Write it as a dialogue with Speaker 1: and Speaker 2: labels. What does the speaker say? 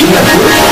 Speaker 1: Gracias.